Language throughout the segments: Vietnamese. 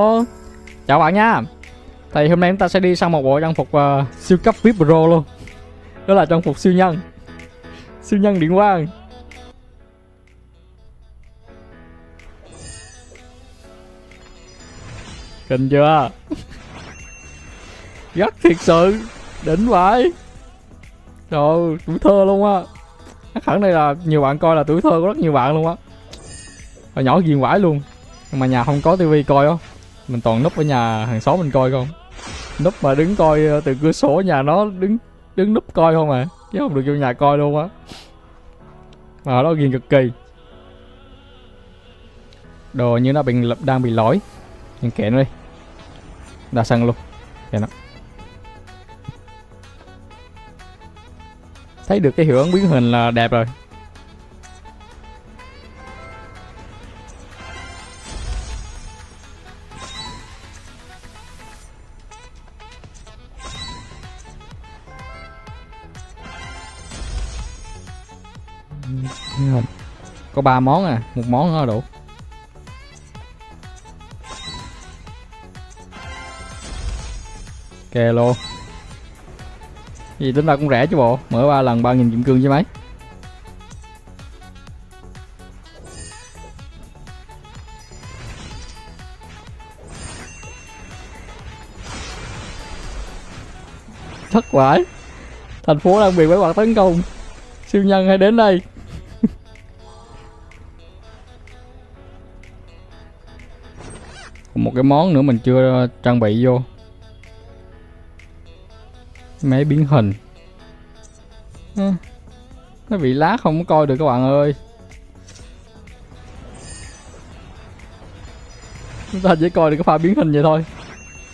Hello. Chào bạn nha. Thì hôm nay chúng ta sẽ đi sang một bộ trang phục uh, siêu cấp VIP Pro luôn. Đó là trang phục siêu nhân. Siêu nhân điện quang. Kinh chưa? Rất thiệt sự. Đỉnh vậy Trời tuổi thơ luôn á. Chắc hẳn đây là nhiều bạn coi là tuổi thơ của rất nhiều bạn luôn á. Hồi nhỏ ghiền vãi luôn. Mà nhà không có tivi coi á mình toàn núp ở nhà hàng xóm mình coi không? Núp mà đứng coi ờ, từ cửa sổ nhà nó đứng đứng núp coi không à? Chứ không được vô nhà coi luôn á. Mà nó ghiền cực kỳ. Đồ như nó bị đang bị lỗi. Nhưng kệ nó đi. Đa xăng luôn. Kệ nó. Thấy được cái hiệu ứng biến hình là đẹp rồi. Có ba món à một món nữa đủ kè luôn gì, tính ra cũng rẻ chứ bộ, mở ba lần ba nghìn kim cương chứ mấy. Thất bại thành phố đang bị quái vật tấn công. Siêu nhân hãy đến đây? Còn một cái món nữa mình chưa trang bị vô. Máy biến hình. Nó bị lá không có coi được các bạn ơi. Chúng ta chỉ coi được cái pha biến hình vậy thôi.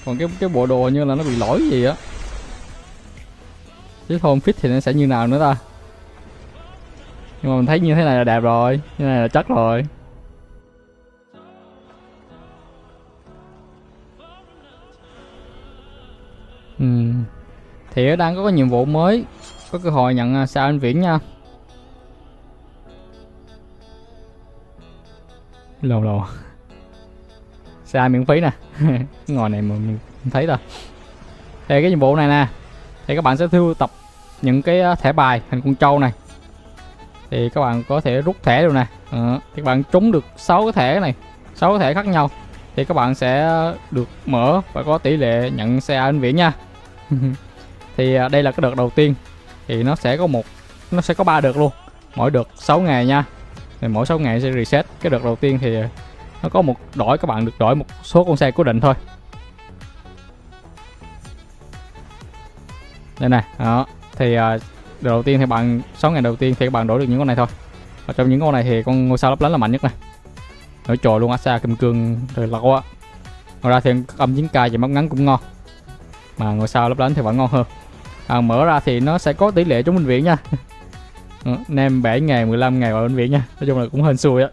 Còn cái cái bộ đồ như là nó bị lỗi gì á. Chứ không fit thì nó sẽ như nào nữa ta? Nhưng mà mình thấy như thế này là đẹp rồi, như này là chắc rồi. Ừ. thì đang có cái nhiệm vụ mới. Có cơ hội nhận à, sao anh viễn nha. Lồ lồ. Xa miễn phí nè. Ngồi này mà mình thấy rồi thì cái nhiệm vụ này nè, thì các bạn sẽ thu tập những cái à, thẻ bài hình con trâu này. Thì các bạn có thể rút thẻ luôn nè. Ừ. thì các bạn trúng được 6 cái thẻ này 6 cái thẻ khác nhau thì các bạn sẽ được mở và có tỷ lệ nhận xe anh viễn nha. Thì à, đây là cái đợt đầu tiên. Thì nó sẽ có một nó sẽ có ba đợt luôn. Mỗi đợt 6 ngày nha. Thì mỗi 6 ngày sẽ reset. Cái đợt đầu tiên thì nó có một đổi các bạn được đổi một số con xe cố định thôi. Đây này đó. Thì uh, đầu tiên thì bạn 6 ngày đầu tiên thì các bạn đổi được những con này thôi. Và trong những con này thì con ngôi sao lấp lánh là mạnh nhất này nổi trội luôn Asa kim cương rồi là quá ngoài ra thì âm 9k và mắt ngắn cũng ngon. Mà ngồi sau lấp lánh thì vẫn ngon hơn. À, mở ra thì nó sẽ có tỷ lệ trúng bệnh viện nha. Ừ, nem 7 ngày 15 ngày vào bệnh viện nha. Nói chung là cũng hên xui á.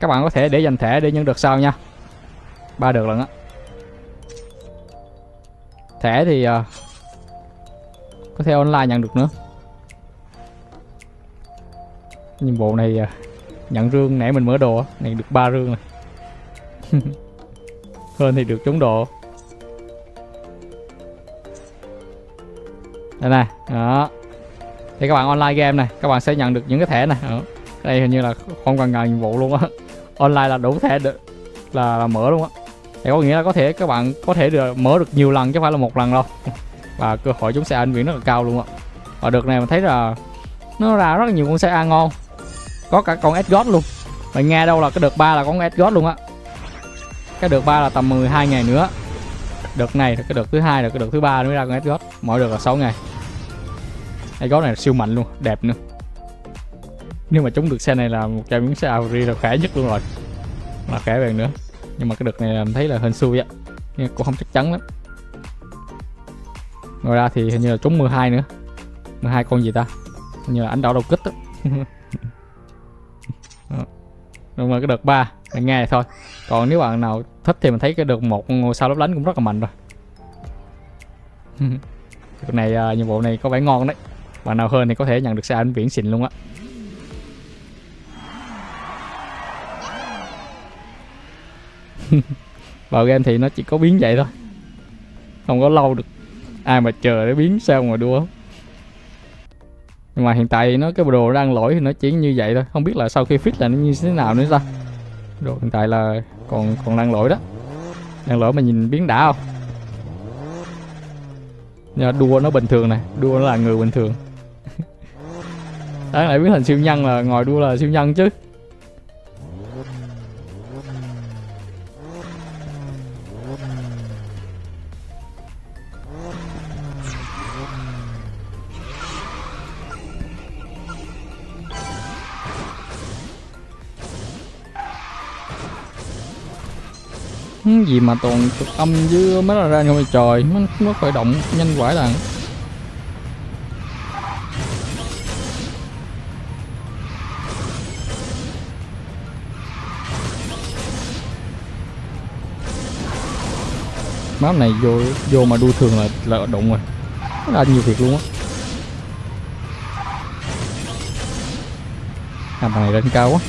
Các bạn có thể để dành thẻ để nhân được sau nha. Ba được lần á. Thẻ thì uh, có thể online nhận được nữa nhiệm vụ này à, nhận rương nãy mình mở đồ này được ba rương này hơn thì được trúng độ đây này đó. Thì các bạn online game này các bạn sẽ nhận được những cái thẻ này. Đó. đây hình như là không cần ngờ nhiệm vụ luôn á. Online là đủ thẻ được là, là mở luôn á. Thì có nghĩa là có thể các bạn có thể được mở được nhiều lần chứ không phải là một lần đâu. Và cơ hội chúng sẽ anh viễn rất là cao luôn á. Và được này mình thấy là nó ra rất là nhiều con xe A ngon có cả con Edgod luôn. Mày nghe đâu là cái đợt ba là con Edgod luôn á. Cái đợt ba là tầm 12 ngày nữa. Đợt này là cái đợt thứ hai là cái đợt thứ ba mới ra con Edgod mỗi đợt là 6 ngày. Edgod này là siêu mạnh luôn, đẹp nữa. Nhưng mà chúng được xe này là một trong những xe Audi là khỏe nhất luôn rồi. Là khỏe về nữa. Nhưng mà cái đợt này mình thấy là hên xui á. Nhưng cũng không chắc chắn lắm. Ngoài ra thì hình như là trúng 12 nữa. 12 con gì ta? Hình như là ánh đỏ đầu kích á. nhưng mà cái đợt 3 là nghe thôi. Còn nếu bạn nào thích thì mình thấy cái đợt một ngôi sao lấp lánh cũng rất là mạnh rồi. Đợt này uh, nhiệm vụ này có vẻ ngon đấy. Bạn nào hơn thì có thể nhận được xe ảnh viễn xịn luôn á. Vào game thì nó chỉ có biến vậy thôi. Không có lâu được. Ai mà chờ để biến sao mà đua nhưng mà hiện tại nó, cái bộ đồ đang lỗi thì nó chỉ như vậy thôi. Không biết là sau khi fix là nó như thế nào nữa sao. Đồ hiện tại là còn còn đang lỗi đó. Đang lỗi mà nhìn biến đã không? Nhưng mà đua nó bình thường này, đua nó là người bình thường. Đáng lại biến thành siêu nhân là ngồi đua là siêu nhân chứ. Cái gì mà toàn cực âm với mấy là ra không trời? Nó, nó khởi động nhanh quải là. Máu này vô vô mà đua thường là là đụng rồi. Nó ra nhiều việc luôn á. À này lên cao quá.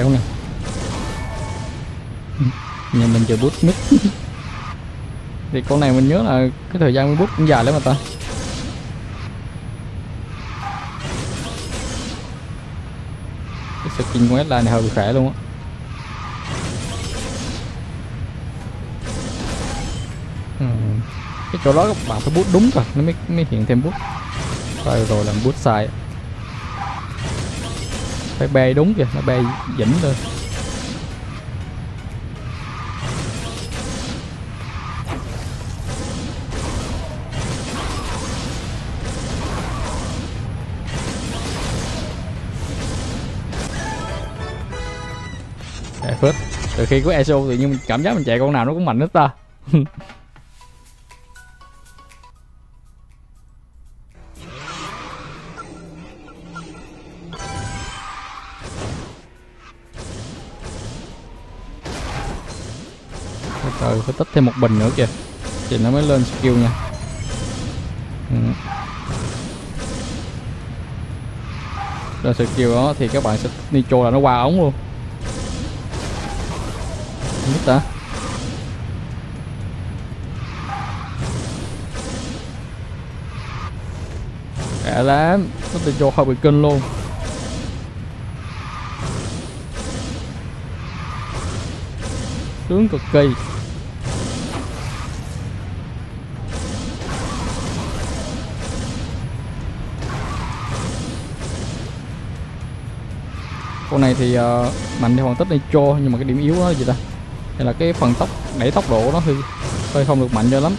Kéo nè. Nhà mình chờ bút nứt. Thì con này mình nhớ là cái thời gian bút cũng dài lắm mà ta. Cái skin của Headline này hơi bị khỏe luôn á. Ừ. cái chỗ đó các bạn phải bút đúng rồi nó mới, mới hiện thêm bút. Rồi rồi làm bút sai phải bê đúng kìa nó bê dĩnh lên phết. Từ khi có ESO tự nhiên cảm giác mình chạy con nào nó cũng mạnh hết ta. Rồi phải tích thêm một bình nữa kìa. Thì nó mới lên skill nha. Ừ. Lên skill đó thì các bạn sẽ nitro là nó qua ống luôn. Không biết ta. Kệ lắm. Nó nitro hơi bị kinh luôn. Sướng cực kỳ. Con này thì uh, mạnh theo phần tích cho nhưng mà cái điểm yếu đó là gì ta? Hay là cái phần tốc đẩy tốc độ nó hơi hơi không được mạnh cho lắm.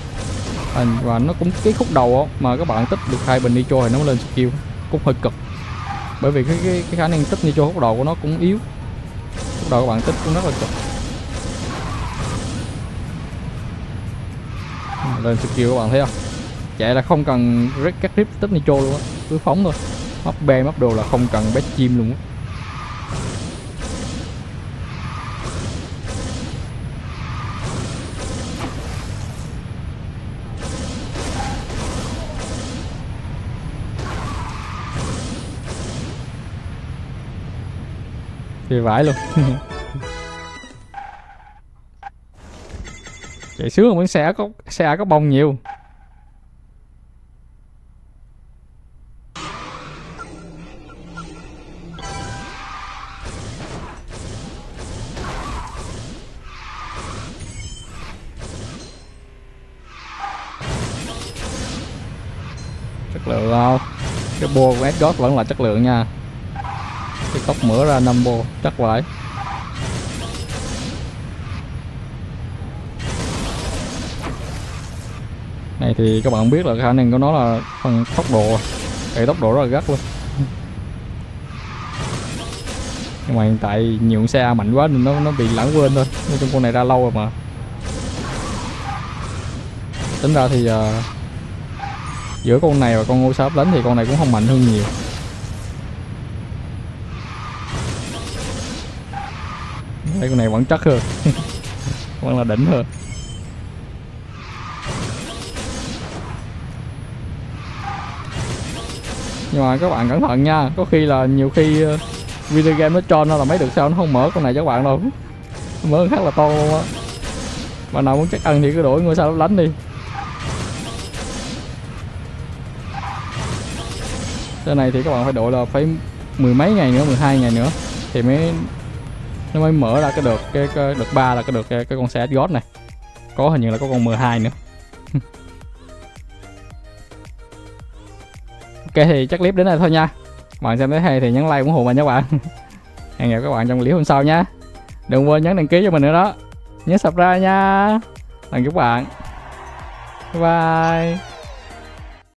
À, và nó cũng cái khúc đầu đó, mà các bạn tích được hai bình đi cho thì nó lên skill cũng hơi cực. Bởi vì cái cái, cái khả năng tích đi cho khúc đầu của nó cũng yếu. Khúc đầu các bạn tích cũng rất là cực. Lên skill các bạn thấy không? Chạy là không cần các clip tích nitro luôn á cứ phóng thôi. Móc b móc đồ là không cần bét chim luôn á. Thì vãi luôn. Chạy sướng vẫn xe có xe có bông nhiều. Chất lượng không? Cái bô của Edgard vẫn là chất lượng nha cái tóc mở ra năm bô chắc vậy này thì các bạn biết là khả năng của nó là phần tốc độ cái tốc độ rất là gắt luôn. Nhưng mà hiện tại nhiều xe mạnh quá nên nó nó bị lãng quên thôi. Nói chung con này ra lâu rồi mà. Tính ra thì uh, giữa con này và con ngô sáp đánh thì con này cũng không mạnh hơn nhiều. thấy con này vẫn chắc hơn. Vẫn là đỉnh hơn. Nhưng mà các bạn cẩn thận nha. Có khi là nhiều khi ờ, video game nó cho nó là mấy được sao nó không mở con này cho các bạn đâu. Mở khác là to luôn á. Bạn nào muốn chắc ăn thì cứ đổi, ngôi sao lấp lánh đi. Cái này thì các bạn phải đổi là phải mười mấy ngày nữa 12 ngày nữa thì mới nó mới mở ra cái đợt cái, cái đợt ba là cái đợt cái, cái con xe God này. Có hình như là có con 12 nữa. Ok thì chắc clip đến đây thôi nha. Bạn xem thấy hay thì nhấn like ủng hộ mình nha bạn. Hẹn gặp các bạn trong clip hôm sau nha. Đừng quên nhấn đăng ký cho mình nữa đó. Nhớ subscribe nha. Tạm các bạn. Bye, bye.